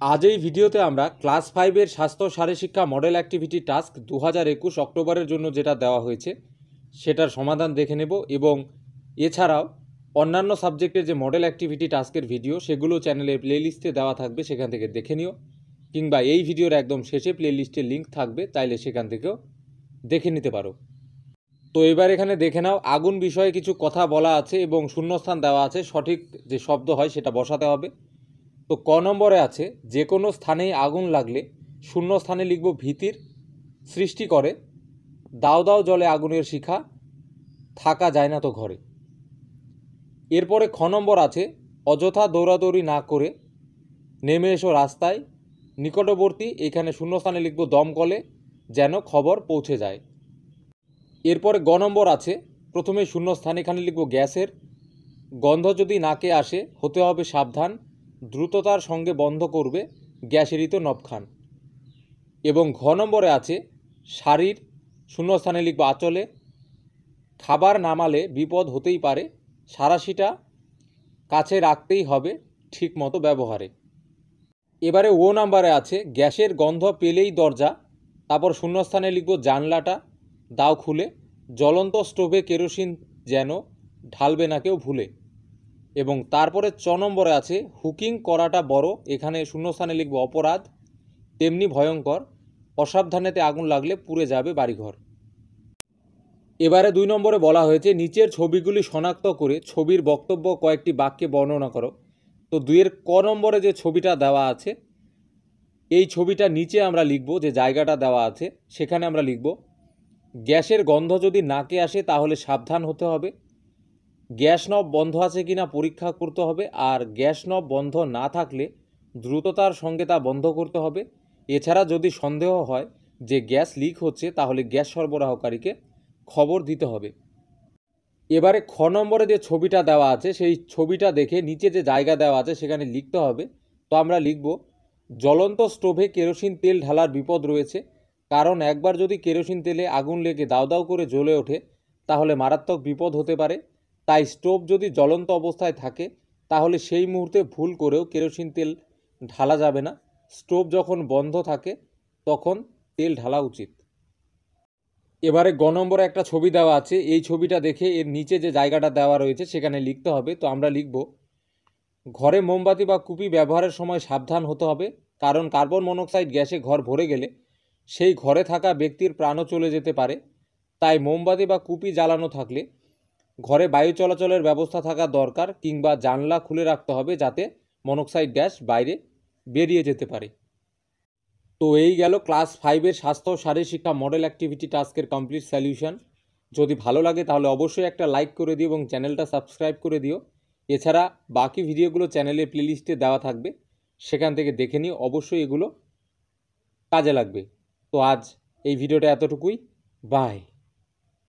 আজ এই ভিডিওতে আমরা ক্লাস ফাইভের স্বাস্থ্য শারীরশিক্ষা মডেল অ্যাক্টিভিটি টাস্ক দু হাজার একুশ অক্টোবরের জন্য যেটা দেওয়া হয়েছে, সেটার সমাধান দেখে নেব এবং এছাড়াও অন্যান্য সাবজেক্টের যে মডেল অ্যাক্টিভিটি টাস্কের ভিডিও, সেগুলো চ্যানেলের প্লেলিস্টে দেওয়া থাকবে, সেখান থেকে দেখে নিও। কিংবা এই ভিডিওর একদম শেষে প্লেলিস্টের লিঙ্ক থাকবে তাইলে সেখান থেকেও দেখে নিতে পারো। তো এবার এখানে দেখে নাও, আগুন বিষয়ে কিছু কথা বলা আছে এবং শূন্যস্থান দেওয়া আছে, সঠিক যে শব্দ হয় সেটা বসাতে হবে। তো ক নম্বরে আছে, যে কোনো স্থানেই আগুন লাগলে শূন্য স্থানে লিখব ভীতির সৃষ্টি করে, দাও দাও জলে আগুনের শিখা, থাকা যায় না তো ঘরে। এরপরে খ নম্বর আছে, অযথা দৌড়াদৌড়ি না করে নেমে এসো রাস্তায়, নিকটবর্তী এখানে শূন্যস্থানে লিখব দমকলে যেন খবর পৌঁছে যায়। এরপরে গ নম্বর আছে, প্রথমে শূন্যস্থান এখানে লিখব গ্যাসের, গন্ধ যদি নাকে আসে, হতে হবে সাবধান দ্রুততার সঙ্গে বন্ধ করবে গ্যাসেরই তো নবখান। এবং ঘ নম্বরে আছে, শাড়ির শূন্যস্থানে লিখব আঁচলে, খাবার নামালে বিপদ হতেই পারে, সারাশিটা কাছে রাখতেই হবে ঠিক মতো ব্যবহারে। এবারে ও নাম্বারে আছে, গ্যাসের গন্ধ পেলেই দরজা, তারপর শূন্যস্থানে লিখব জানলাটা, দাও খুলে, জ্বলন্ত স্টোভে কেরোসিন যেন ঢালবে না কেউ ভুলে। এবং তারপরে চ নম্বরে আছে, হুকিং করাটা বড়, এখানে শূন্যস্থানে লিখব অপরাধ, তেমনি ভয়ঙ্কর, অসাবধানেতে আগুন লাগলে পুড়ে যাবে বাড়িঘর। এবারে দুই নম্বরে বলা হয়েছে, নিচের ছবিগুলি শনাক্ত করে ছবির বক্তব্য কয়েকটি বাক্যে বর্ণনা করো। তো দুইয়ের ক নম্বরে যে ছবিটা দেওয়া আছে, এই ছবিটা নিচে আমরা লিখব, যে জায়গাটা দেওয়া আছে, সেখানে আমরা লিখব, গ্যাসের গন্ধ যদি নাকে আসে তাহলে সাবধান হতে হবে গ্যাস নব বন্ধ আছে কিনা পরীক্ষা করতে হবে, আর গ্যাস নব বন্ধ না থাকলে দ্রুততার সঙ্গে তা বন্ধ করতে হবে। এছাড়া যদি সন্দেহ হয় যে গ্যাস লিক হচ্ছে, তাহলে গ্যাস সরবরাহকারীকে খবর দিতে হবে। এবারে খ নম্বরে যে ছবিটা দেওয়া আছে, সেই ছবিটা দেখে নিচে যে জায়গা দেওয়া আছে, সেখানে লিখতে হবে। তো আমরা লিখব, জ্বলন্ত স্টোভে কেরোসিন তেল ঢালার বিপদ রয়েছে। কারণ একবার যদি কেরোসিন তেলে আগুন লেগে দাউ দাউ করে জ্বলে ওঠে, তাহলে মারাত্মক বিপদ হতে পারে। তাই স্টোভ যদি জ্বলন্ত অবস্থায় থাকে, তাহলে সেই মুহূর্তে ভুল করেও কেরোসিন তেল ঢালা যাবে না। স্টোভ যখন বন্ধ থাকে, তখন তেল ঢালা উচিত। এবারে গ নম্বরে একটা ছবি দেওয়া আছে। এই ছবিটা দেখে এর নিচে যে জায়গাটা দেওয়া রয়েছে, সেখানে লিখতে হবে। তো আমরা লিখব, ঘরে মোমবাতি বা কুপি ব্যবহারের সময় সাবধান হতে হবে, কারণ কার্বন মনোক্সাইড গ্যাসে ঘর ভরে গেলে সেই ঘরে থাকা ব্যক্তির প্রাণও চলে যেতে পারে। তাই মোমবাতি বা কুপি জ্বালানো থাকলে ঘরে বায়ু চলাচলের ব্যবস্থা থাকা দরকার কিংবা জানলা খুলে রাখতে হবে যাতে মনোক্সাইড গ্যাস বাইরে বেরিয়ে যেতে পারে। তো এই গেল ক্লাস ফাইভের স্বাস্থ্য শিক্ষা মডেল অ্যাক্টিভিটি টাস্কের কমপ্লিট সলিউশন। যদি ভালো লাগে তাহলে অবশ্যই একটা লাইক করে দিও এবং চ্যানেলটা সাবস্ক্রাইব করে দিও। এছাড়া বাকি ভিডিওগুলো চ্যানেলের প্লেলিস্টে দেওয়া থাকবে। সেখান থেকে দেখে নিও, অবশ্যই এগুলো কাজে লাগবে। তো আজ এই ভিডিওটা এতটুকুই। বাই।